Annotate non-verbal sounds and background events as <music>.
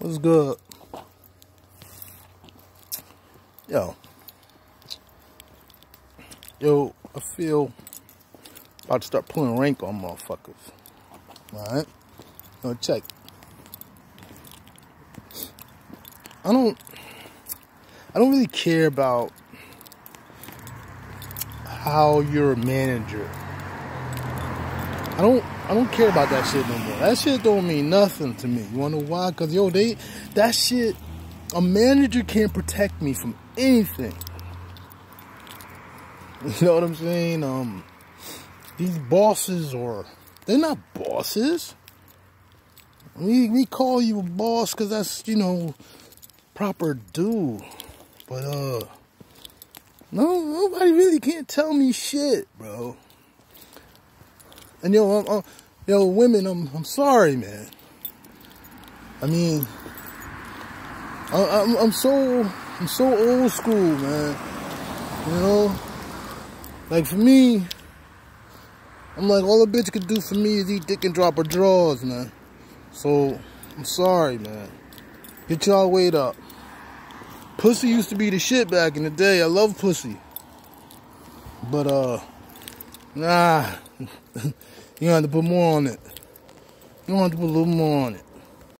What's good? Yo. Yo, I feel about to start pulling rank on motherfuckers. Alright? Now check. I don't I don't really care about how you're a manager. I don't I don't care about that shit no more. That shit don't mean nothing to me. You wanna know why? Cause yo, they that shit a manager can't protect me from anything. <laughs> You know what I'm saying? Um these bosses or they're not bosses. We we call you a boss because that's, you know, proper due. But uh no nobody really can't tell me shit, bro. And yo, I'm, I'm, yo, women, I'm, I'm sorry, man. I mean, I, I'm, I'm so, I'm so old school, man. You know, like for me, I'm like all a bitch could do for me is eat dick and drop her drawers, man. So I'm sorry, man. Get y'all weight up. Pussy used to be the shit back in the day. I love pussy. But uh nah. <laughs> you have to put more on it. You have to put a little more on it.